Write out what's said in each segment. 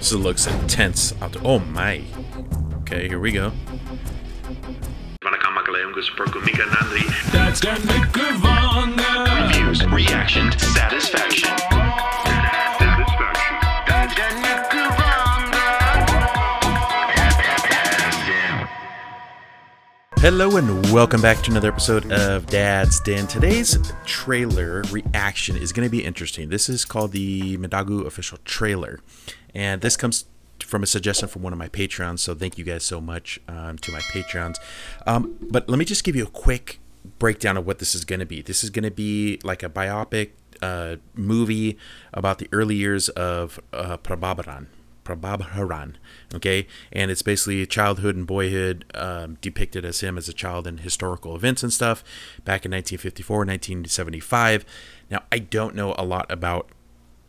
This looks intense. After oh my. Okay, here we go. That's got me good Reviews, reaction, satisfaction. Hello and welcome back to another episode of Dad's Den. Today's trailer reaction is going to be interesting. This is called the Medhagu official trailer, and this comes from a suggestion from one of my patrons. So thank you guys so much um, to my patrons. Um, but let me just give you a quick breakdown of what this is going to be. This is going to be like a biopic uh, movie about the early years of uh, Prabhabaran. Prabhabharan, okay, and it's basically childhood and boyhood um, depicted as him as a child in historical events and stuff back in 1954, 1975. Now, I don't know a lot about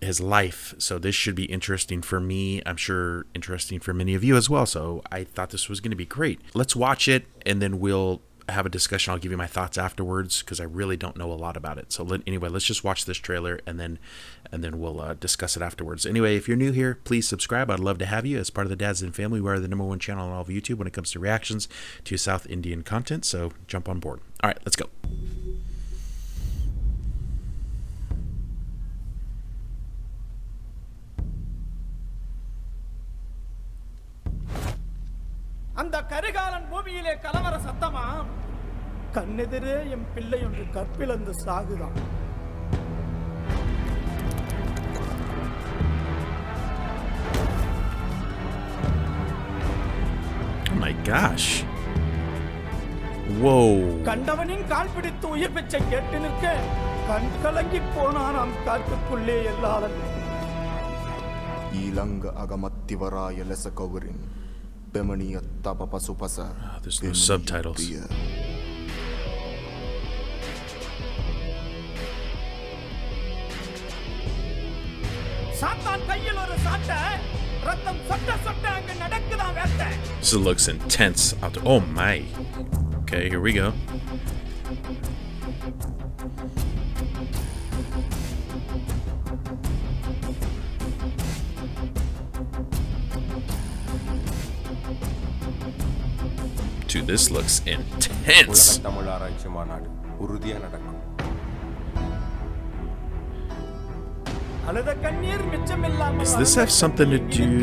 his life, so this should be interesting for me. I'm sure interesting for many of you as well. So I thought this was going to be great. Let's watch it, and then we'll have a discussion. I'll give you my thoughts afterwards because I really don't know a lot about it. So let, anyway, let's just watch this trailer and then and then we'll uh, discuss it afterwards. Anyway, if you're new here, please subscribe. I'd love to have you as part of the Dad's Den Family. We are the number one channel on all of YouTube when it comes to reactions to South Indian content. So jump on board. All right, let's go. அந்த கரிகாலன் பூமியிலே கலவர சத்தமா? கண்ணெதிரே என் பிள்ளை ஒன்று கற்பிழந்து சாகுதான் my கண்டவனின் கால் பிடித்து உயிர் பெற்ற கேட்டு நிற்க கண் கலங்கி போனாராம் காட்டுக்குள்ளே எல்லாரும். இலங்க அகமத்திவராய லெசகவுரின் Bemani ah, there's no subtitles. This looks intense. After oh my. Okay, here we go. Dude, this looks intense. Does this have something to do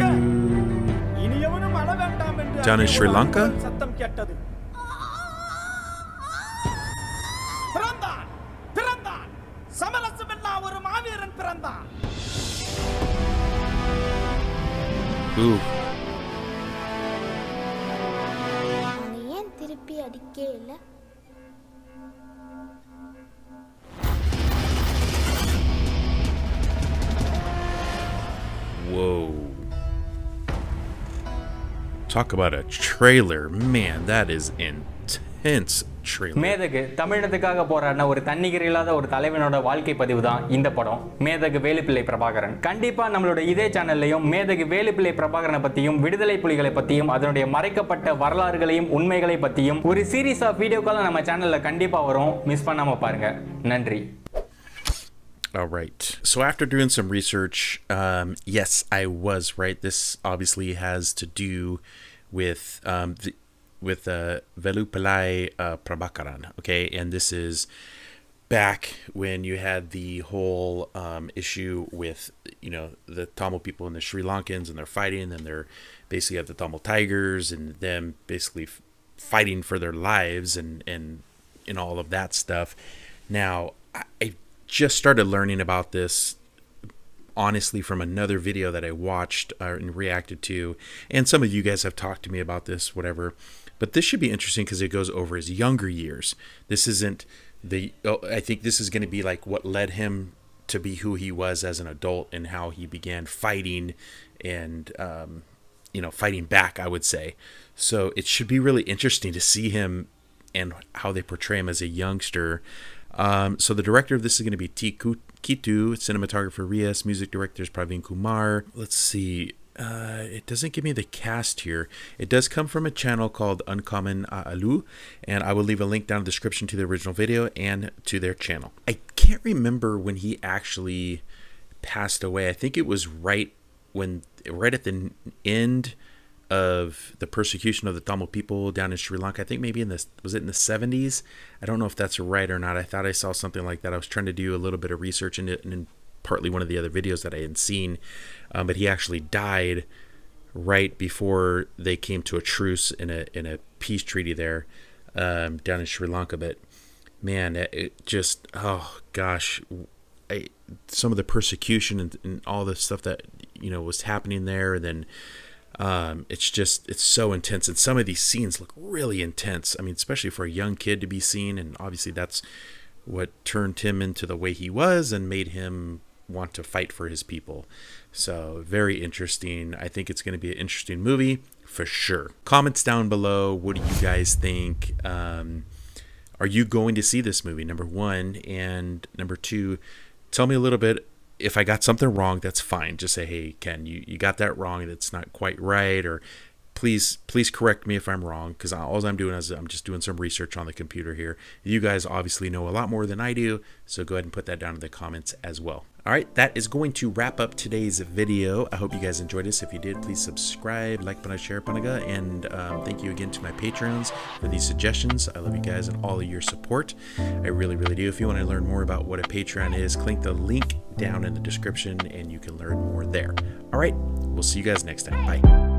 down in Sri Lanka? Ooh. Talk about a trailer. Man, that is intense trailer. மேதகு தமிழகத்துக்காக போராடின ஒரு தன்னிகர் இல்லாத ஒரு தலைவனோட வாழ்க்கை பதிவு தான் இந்த படம். மேதகு வேலுப்பிள்ளை பிரபாகரன். கண்டிப்பா நம்மளோட இதே சேனல்லையும் மேதகு வேலுப்பிள்ளை பிரபாகரனை பத்தியும் விடுதலை புலிகளை பத்தியும் அதனுடைய மறைக்கப்பட்ட வரலாறுகளையும் உண்மைகளை பத்தியும் ஒரு சீரீஸ் ஆஃப் வீடியோக்கெல்லாம் நம்ம சேனல்ல கண்டிப்பா வரும். மிஸ் பண்ணாம பாருங்க. நன்றி. All right. So after doing some research, um, yes, I was right. This obviously has to do with um, the, with uh, Velupillai uh, Prabhakaran. Okay, and this is back when you had the whole um, issue with you know the Tamil people and the Sri Lankans and they're fighting and they're basically have the Tamil Tigers and them basically fighting for their lives and and and all of that stuff. Now I, I just started learning about this honestly from another video that I watched uh, and reacted to, and some of you guys have talked to me about this, whatever. But this should be interesting because it goes over his younger years. This isn't the. Oh, I think this is going to be like what led him to be who he was as an adult and how he began fighting and um, you know fighting back. I would say. So it should be really interesting to see him and how they portray him as a youngster. Um, so the director of this is going to be T. Kittu, cinematographer Riyas, music director is Praveen Kumar. Let's see. Uh, it doesn't give me the cast here. It does come from a channel called Uncommon Alu, and I will leave a link down in the description to the original video and to their channel. I can't remember when he actually passed away. I think it was right when right at the end of the persecution of the Tamil people down in Sri Lanka. I think maybe in this was it in the 70s. I don't know if that's right or not. I thought I saw something like that. I was trying to do a little bit of research in it, and in partly one of the other videos that I had seen. Um, but he actually died right before they came to a truce in a in a peace treaty there um, down in Sri Lanka. But man, it, it just oh gosh, I, some of the persecution and, and all the stuff that you know was happening there, and then um, it's just it's so intense, and some of these scenes look really intense. I mean, especially for a young kid to be seen, and obviously that's what turned him into the way he was and made him want to fight for his people. So very interesting. I think it's going to be an interesting movie for sure. Comments down below. What do you guys think? Um, are you going to see this movie? Number one and number two. Tell me a little bit if I got something wrong, that's fine. Just say, hey, Ken, you, you got that wrong. That's not quite right. Or please, please correct me if I'm wrong. Because all I'm doing is I'm just doing some research on the computer here. You guys obviously know a lot more than I do. So go ahead and put that down in the comments as well. All right, that is going to wrap up today's video. I hope you guys enjoyed this. If you did, please subscribe, like, pana, share, panaga, and um, thank you again to my patrons for these suggestions. I love you guys and all of your support. I really, really do. If you want to learn more about what a Patreon is, click the link down in the description and you can learn more there. All right, we'll see you guys next time. Bye.